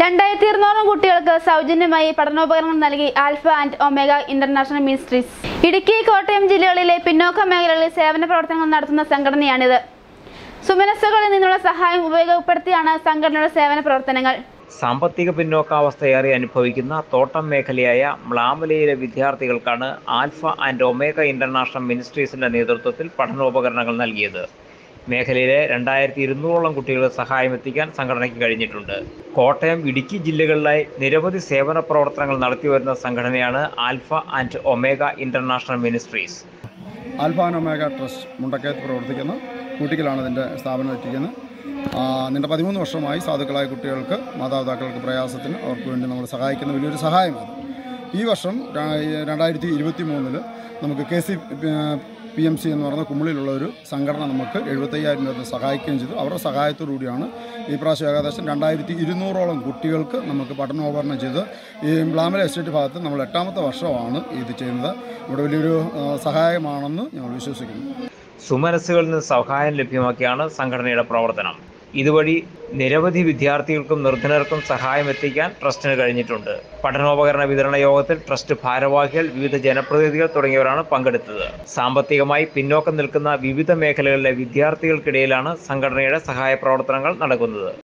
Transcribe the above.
രണ്ടായിരത്തി ഇരുന്നൂറ് കുട്ടികൾക്ക് സൗജന്യമായി പഠനോപകരണങ്ങൾ നൽകി alpha and omega international ministries. Idukki Kottayam ജില്ലകളിലെ പിന്നോക്ക മേഖലകളിൽ സേവന പ്രവർത്തനങ്ങൾ നടത്തുന്ന സംഘടനയാണിത്. സുമനസ്സുകളിൽ നിന്നുള്ള സഹായം ഉപയോഗപ്പെടുത്തിയാണ് സംഘടനയുടെ സേവന പ്രവർത്തനങ്ങൾ. സാമ്പത്തിക പിന്നോക്കാവസ്ഥയേറെ അനുഭവിക്കുന്ന തോട്ടം മേഖലയായ മ്ലാമലയിലെ വിദ്യാർത്ഥികൾക്കാണ് ആൽഫ ആൻഡ് ഒമേഗ ഇന്റർനാഷണൽ മിനിസ്ട്രീസിന്റെ നേതൃത്വത്തിൽ പഠനോപകരണങ്ങൾ നൽകിയത്. മേഖലയിലെ രണ്ടായിരത്തി ഇരുന്നൂറോളം കുട്ടികളുടെ സഹായം എത്തിക്കാൻ സംഘടനയ്ക്ക് കഴിഞ്ഞിട്ടുണ്ട്. കോട്ടയം ഇടുക്കി ജില്ലകളിലായി നിരവധി സേവന പ്രവർത്തനങ്ങൾ നടത്തിവരുന്ന സംഘടനയാണ് alpha and omega international ministries. Alpha and omega trust മുണ്ടക്കയത്ത് പ്രവർത്തിക്കുന്നു. കുട്ടികളാണ് ഇതിന്റെ സ്ഥാപനം എത്തിക്കുന്നത്. നിന്റെ പതിമൂന്ന് വർഷമായി സാധുക്കളായ കുട്ടികൾക്ക് മാതാപിതാക്കൾക്ക് പ്രയാസത്തിന് അവർക്ക് വേണ്ടി നമ്മൾ സഹായിക്കുന്ന വലിയൊരു സഹായമാണ്. ഈ വർഷം രണ്ടായിരത്തി ഇരുപത്തി മൂന്നിൽ നമുക്ക് K C P M C എന്ന് പറയുന്ന കുമ്മിളിലുള്ള ഒരു സംഘടന നമുക്ക് എഴുപത്തയ്യായിരം രൂപ സഹായിക്കുകയും ചെയ്തു. അവരുടെ സഹായത്തോടു കൂടിയാണ് ഈ പ്രാവശ്യം ഏകദേശം രണ്ടായിരത്തി ഇരുന്നൂറോളം കുട്ടികൾക്ക് നമുക്ക് പഠനോപകരണം ചെയ്ത് ഈ ബ്ലാമല എസ്റ്റേറ്റ് ഭാഗത്ത് നമ്മൾ എട്ടാമത്തെ വർഷമാണ് ഇത് ചെയ്യുന്നത്. ഇവിടെ വലിയൊരു സഹായമാണെന്ന് ഞങ്ങൾ വിശ്വസിക്കുന്നു. സുമനസ്സുകളിൽ നിന്ന് സഹായം ലഭ്യമാക്കിയാണ് സംഘടനയുടെ പ്രവർത്തനം. ഇതുവഴി നിരവധി വിദ്യാർത്ഥികൾക്കും നിർധനർക്കും സഹായം എത്തിക്കാൻ ട്രസ്റ്റിന് കഴിഞ്ഞിട്ടുണ്ട്. പഠനോപകരണ വിതരണ യോഗത്തിൽ ട്രസ്റ്റ് ഭാരവാഹികൾ വിവിധ ജനപ്രതിനിധികൾ തുടങ്ങിയവരാണ് പങ്കെടുത്തത്. സാമ്പത്തികമായി പിന്നോക്കം നിൽക്കുന്ന വിവിധ മേഖലകളിലെ വിദ്യാർത്ഥികൾക്കിടയിലാണ് സംഘടനയുടെ സഹായ പ്രവർത്തനങ്ങൾ നടക്കുന്നത്.